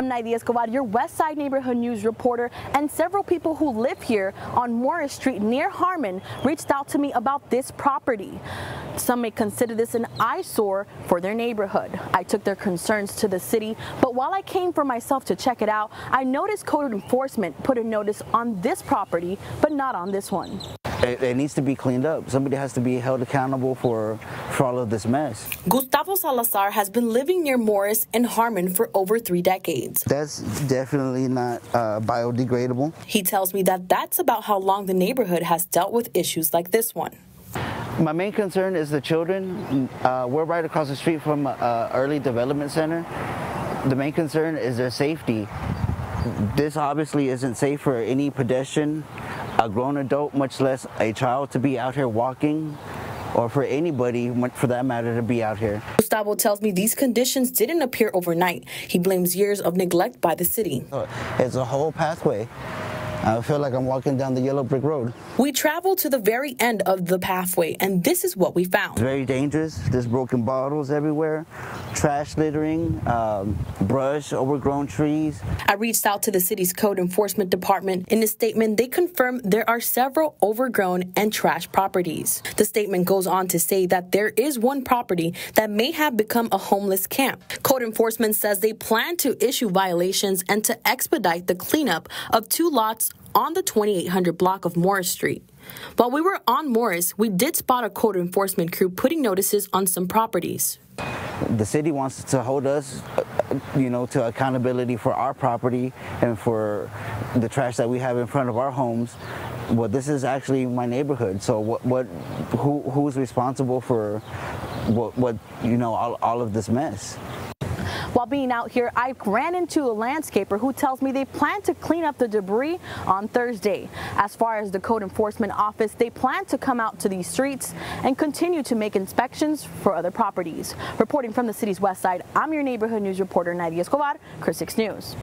I'm Nadia Escobar, your West Side Neighborhood News reporter, and several people who live here on Morris Street near Harmon reached out to me about this property. Some may consider this an eyesore for their neighborhood. I took their concerns to the city, but while I came for myself to check it out, I noticed code enforcement put a notice on this property, but not on this one. It, it, needs to be cleaned up. Somebody has to be held accountable for, for all of this mess. Gustavo Salazar has been living near Morris and Harmon for over three decades. That's definitely not uh, biodegradable. He tells me that that's about how long the neighborhood has dealt with issues like this one. My main concern is the children. Uh, we're right across the street from an early development center. The main concern is their safety. This obviously isn't safe for any pedestrian a grown adult, much less a child, to be out here walking or for anybody, for that matter, to be out here. Gustavo tells me these conditions didn't appear overnight. He blames years of neglect by the city. It's a whole pathway. I feel like I'm walking down the yellow brick road. We traveled to the very end of the pathway, and this is what we found. It's very dangerous. There's broken bottles everywhere, trash littering, um, brush, overgrown trees. I reached out to the city's code enforcement department. In a statement, they confirm there are several overgrown and trash properties. The statement goes on to say that there is one property that may have become a homeless camp. Code enforcement says they plan to issue violations and to expedite the cleanup of two lots on the 2800 block of Morris Street. While we were on Morris, we did spot a code enforcement crew putting notices on some properties. The city wants to hold us, uh, you know, to accountability for our property and for the trash that we have in front of our homes. Well, this is actually my neighborhood. So what, what who, who's responsible for what, what you know, all, all of this mess? While being out here, I ran into a landscaper who tells me they plan to clean up the debris on Thursday. As far as the code enforcement office, they plan to come out to these streets and continue to make inspections for other properties. Reporting from the city's west side, I'm your neighborhood news reporter, Nadia Escobar, KRIS 6 News.